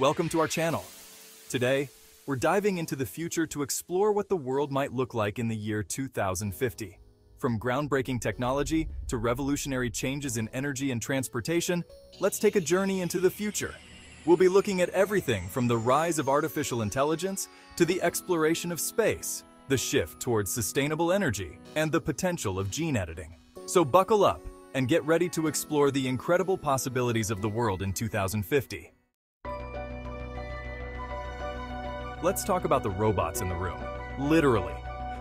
Welcome to our channel. Today, we're diving into the future to explore what the world might look like in the year 2050. From groundbreaking technology to revolutionary changes in energy and transportation, let's take a journey into the future. We'll be looking at everything from the rise of artificial intelligence to the exploration of space, the shift towards sustainable energy, and the potential of gene editing. So buckle up and get ready to explore the incredible possibilities of the world in 2050. Let's talk about the robots in the room. Literally.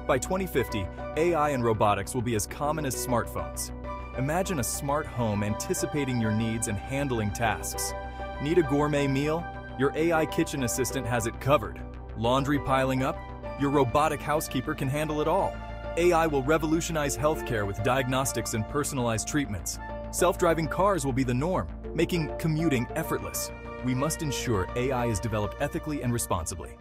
By 2050, AI and robotics will be as common as smartphones. Imagine a smart home anticipating your needs and handling tasks. Need a gourmet meal? Your AI kitchen assistant has it covered. Laundry piling up? Your robotic housekeeper can handle it all. AI will revolutionize healthcare with diagnostics and personalized treatments. Self-driving cars will be the norm, making commuting effortless. We must ensure AI is developed ethically and responsibly.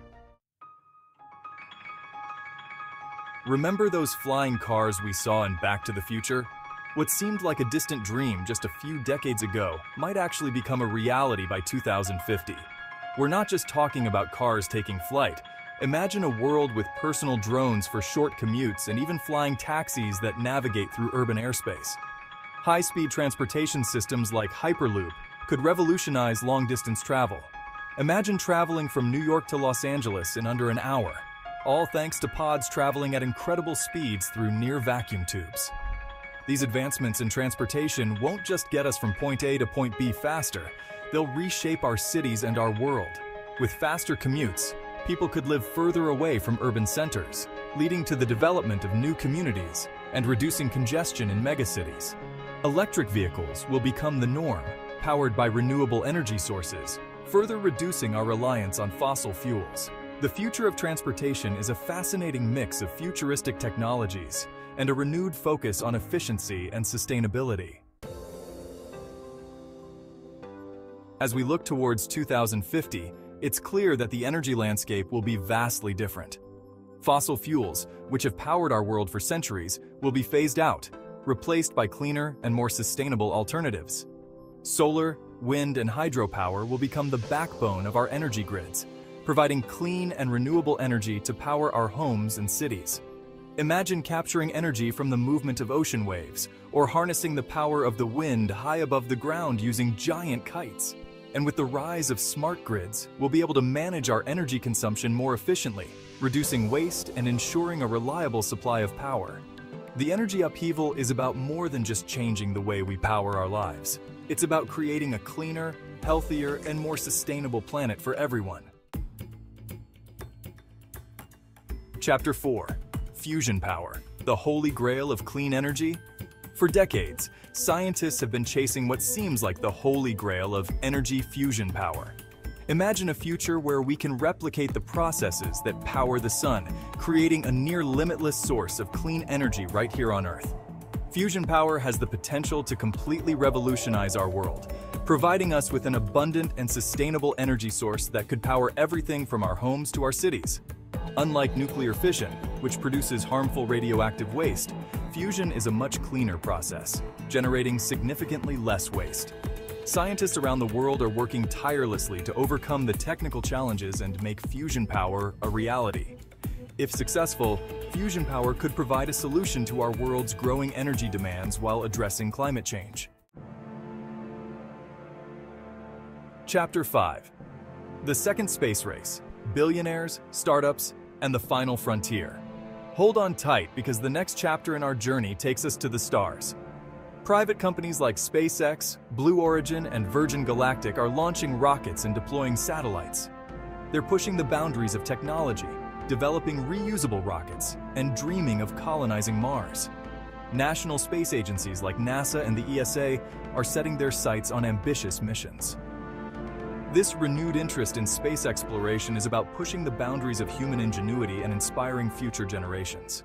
Remember those flying cars we saw in Back to the Future? What seemed like a distant dream just a few decades ago might actually become a reality by 2050. We're not just talking about cars taking flight. Imagine a world with personal drones for short commutes and even flying taxis that navigate through urban airspace. High-speed transportation systems like Hyperloop could revolutionize long-distance travel. Imagine traveling from New York to Los Angeles in under an hour, all thanks to pods traveling at incredible speeds through near vacuum tubes. These advancements in transportation won't just get us from point A to point B faster, they'll reshape our cities and our world. With faster commutes, people could live further away from urban centers, leading to the development of new communities and reducing congestion in megacities. Electric vehicles will become the norm, powered by renewable energy sources, further reducing our reliance on fossil fuels. The future of transportation is a fascinating mix of futuristic technologies and a renewed focus on efficiency and sustainability. As we look towards 2050, it's clear that the energy landscape will be vastly different. Fossil fuels, which have powered our world for centuries, will be phased out, replaced by cleaner and more sustainable alternatives. Solar, wind, and hydropower will become the backbone of our energy grids, providing clean and renewable energy to power our homes and cities. Imagine capturing energy from the movement of ocean waves, or harnessing the power of the wind high above the ground using giant kites. And with the rise of smart grids, we'll be able to manage our energy consumption more efficiently, reducing waste and ensuring a reliable supply of power. The energy upheaval is about more than just changing the way we power our lives. It's about creating a cleaner, healthier, and more sustainable planet for everyone. Chapter 4 Fusion Power The Holy Grail of Clean Energy For decades, scientists have been chasing what seems like the holy grail of energy fusion power. Imagine a future where we can replicate the processes that power the sun, creating a near limitless source of clean energy right here on Earth. Fusion power has the potential to completely revolutionize our world, providing us with an abundant and sustainable energy source that could power everything from our homes to our cities. Unlike nuclear fission, which produces harmful radioactive waste, fusion is a much cleaner process, generating significantly less waste. Scientists around the world are working tirelessly to overcome the technical challenges and make fusion power a reality. If successful, fusion power could provide a solution to our world's growing energy demands while addressing climate change. Chapter 5 The Second Space Race Billionaires, Startups, and the Final Frontier. Hold on tight because the next chapter in our journey takes us to the stars. Private companies like SpaceX, Blue Origin, and Virgin Galactic are launching rockets and deploying satellites. They're pushing the boundaries of technology, developing reusable rockets, and dreaming of colonizing Mars. National space agencies like NASA and the ESA are setting their sights on ambitious missions. This renewed interest in space exploration is about pushing the boundaries of human ingenuity and inspiring future generations.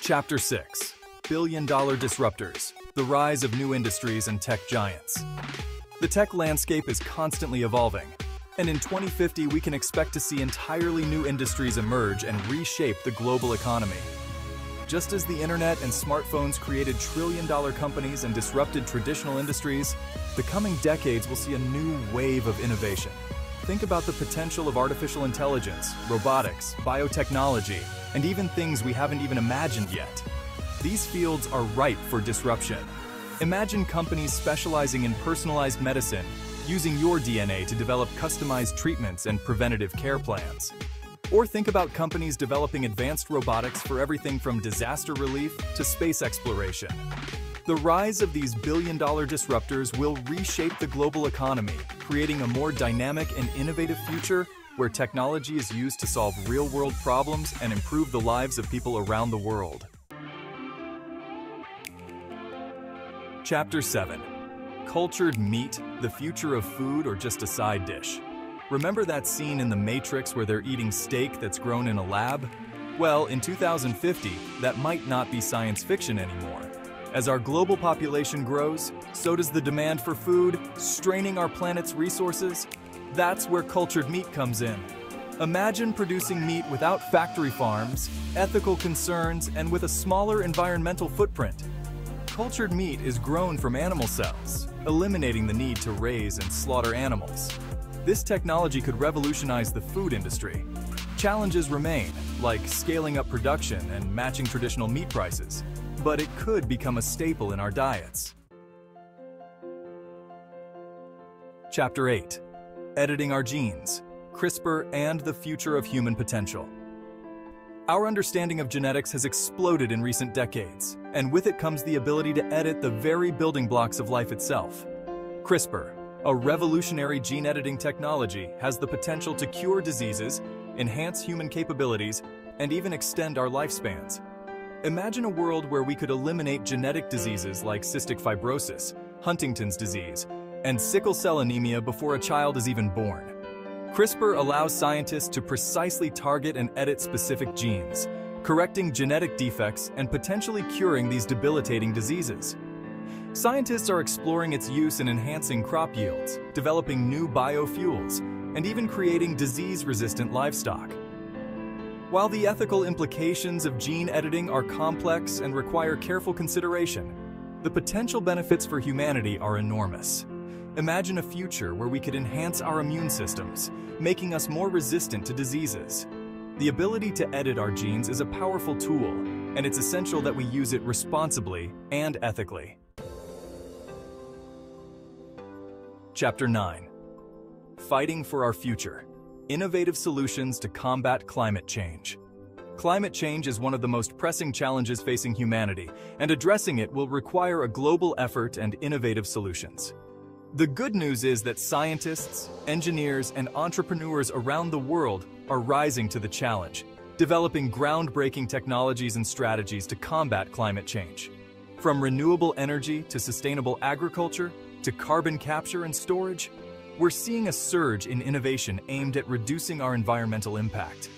Chapter 6 Billion Dollar Disruptors The Rise of New Industries and Tech Giants. The tech landscape is constantly evolving, and in 2050 we can expect to see entirely new industries emerge and reshape the global economy. Just as the internet and smartphones created trillion-dollar companies and disrupted traditional industries, the coming decades will see a new wave of innovation. Think about the potential of artificial intelligence, robotics, biotechnology, and even things we haven't even imagined yet. These fields are ripe for disruption. Imagine companies specializing in personalized medicine, using your DNA to develop customized treatments and preventative care plans. Or think about companies developing advanced robotics for everything from disaster relief to space exploration. The rise of these billion-dollar disruptors will reshape the global economy, creating a more dynamic and innovative future where technology is used to solve real-world problems and improve the lives of people around the world. Chapter 7 Cultured Meat, the Future of Food or Just a Side Dish? Remember that scene in The Matrix where they're eating steak that's grown in a lab? Well, in 2050, that might not be science fiction anymore. As our global population grows, so does the demand for food, straining our planet's resources. That's where cultured meat comes in. Imagine producing meat without factory farms, ethical concerns, and with a smaller environmental footprint. Cultured meat is grown from animal cells, eliminating the need to raise and slaughter animals. This technology could revolutionize the food industry. Challenges remain, like scaling up production and matching traditional meat prices, but it could become a staple in our diets. Chapter 8 Editing Our Genes CRISPR and the Future of Human Potential. Our understanding of genetics has exploded in recent decades, and with it comes the ability to edit the very building blocks of life itself. CRISPR, a revolutionary gene editing technology has the potential to cure diseases, enhance human capabilities, and even extend our lifespans. Imagine a world where we could eliminate genetic diseases like cystic fibrosis, Huntington's disease, and sickle cell anemia before a child is even born. CRISPR allows scientists to precisely target and edit specific genes, correcting genetic defects and potentially curing these debilitating diseases. Scientists are exploring its use in enhancing crop yields, developing new biofuels, and even creating disease-resistant livestock. While the ethical implications of gene editing are complex and require careful consideration, the potential benefits for humanity are enormous. Imagine a future where we could enhance our immune systems, making us more resistant to diseases. The ability to edit our genes is a powerful tool, and it's essential that we use it responsibly and ethically. Chapter 9 Fighting for Our Future Innovative Solutions to Combat Climate Change. Climate change is one of the most pressing challenges facing humanity, and addressing it will require a global effort and innovative solutions. The good news is that scientists, engineers, and entrepreneurs around the world are rising to the challenge, developing groundbreaking technologies and strategies to combat climate change. From renewable energy to sustainable agriculture, to carbon capture and storage, we're seeing a surge in innovation aimed at reducing our environmental impact.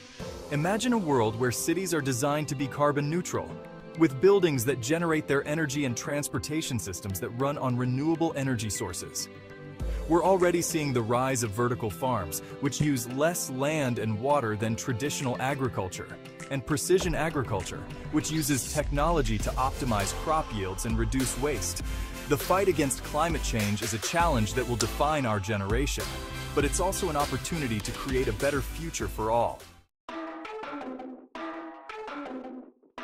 Imagine a world where cities are designed to be carbon neutral, with buildings that generate their energy and transportation systems that run on renewable energy sources. We're already seeing the rise of vertical farms, which use less land and water than traditional agriculture, and precision agriculture, which uses technology to optimize crop yields and reduce waste. The fight against climate change is a challenge that will define our generation, but it's also an opportunity to create a better future for all.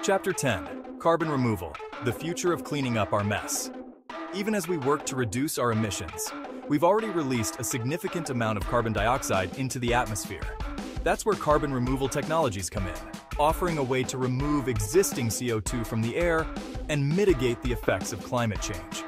Chapter 10 Carbon Removal The Future of Cleaning Up Our Mess. Even as we work to reduce our emissions, we've already released a significant amount of carbon dioxide into the atmosphere. That's where carbon removal technologies come in, offering a way to remove existing CO2 from the air and mitigate the effects of climate change.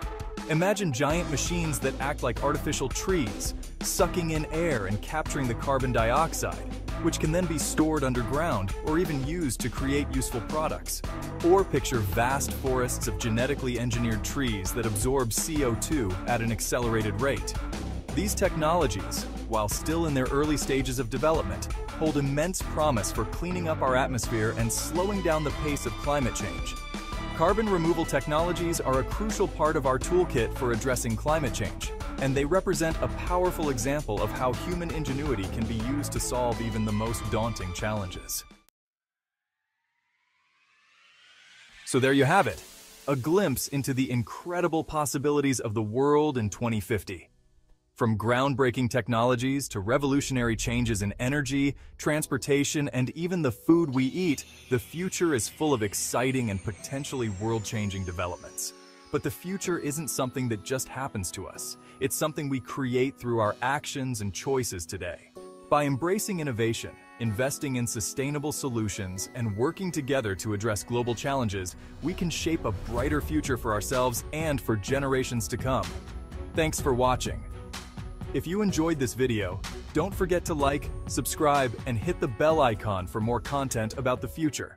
Imagine giant machines that act like artificial trees, sucking in air and capturing the carbon dioxide, which can then be stored underground or even used to create useful products. Or picture vast forests of genetically engineered trees that absorb CO2 at an accelerated rate. These technologies, while still in their early stages of development, hold immense promise for cleaning up our atmosphere and slowing down the pace of climate change. Carbon removal technologies are a crucial part of our toolkit for addressing climate change, and they represent a powerful example of how human ingenuity can be used to solve even the most daunting challenges. So there you have it, a glimpse into the incredible possibilities of the world in 2050. From groundbreaking technologies to revolutionary changes in energy, transportation, and even the food we eat, the future is full of exciting and potentially world-changing developments. But the future isn't something that just happens to us. It's something we create through our actions and choices today. By embracing innovation, investing in sustainable solutions, and working together to address global challenges, we can shape a brighter future for ourselves and for generations to come. Thanks for watching. If you enjoyed this video, don't forget to like, subscribe, and hit the bell icon for more content about the future.